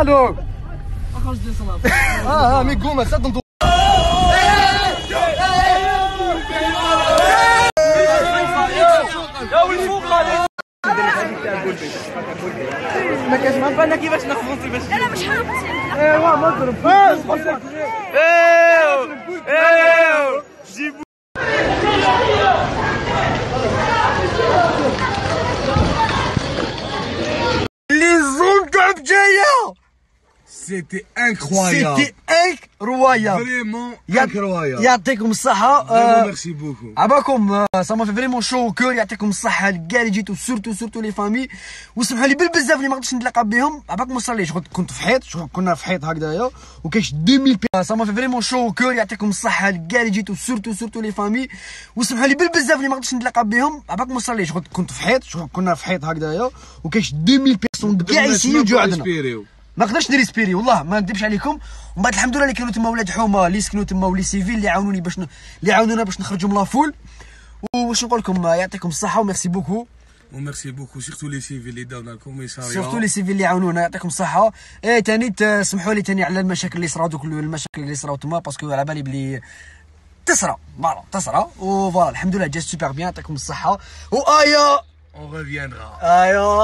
ألو. آه آه مي قوم صدم ما كاش ما بالنا كيفاش نخبطوا باش لا لا مش حابس ايوا ما ضرب ايوا ايوا جيبوا C'était incroyable. C'était incroyable Vraiment incroyable. يعطيكم الصحة Vraiment, آه، merci beaucoup. عباكم ça fait vraiment chaud au cœur يعطيكم الصحة الكاع اللي جيتو surtout surtout les familles وسمحوا لي بالبزاف اللي ما قدرتش نتلاقى بهم عباكم وصل لي شغل كنت في حيط شغل كنا في حيط هكذايا وكاش 2000 بي ça fait vraiment chaud au cœur يعطيكم الصحة الكاع اللي جيتو surtout surtout les familles وسمحوا لي بالبزاف اللي ما قدرتش نتلاقى بهم عباكم وصل لي شغل كنت في حيط شغل كنا في حيط هكذايا وكاش 2000 personnes كاع يسيو عندنا. ما قدرتش ن respirer والله ما نكذبش عليكم. ومن بعد الحمد لله اللي كانوا تما ولاد حومة اللي سكنوا تما و les civils اللي عاونوني باش ن... اللي عاونونا باش نخرجوا من la foule واش نقول لكم؟ يعطيكم الصحة و merci beaucoup. و merci beaucoup surtout les civils اللي داونا ال commissariat surtout les civils اللي عاونونا يعطيكم الصحة. إيه تاني تسمحوا لي تاني على المشاكل اللي صراو دوك المشاكل اللي صراو تما parce que على بالي بلي تصرى voilà تصرى و voilà الحمد لله جات super bien يعطيكم الصحة. وآيا! On reviendra. آيا!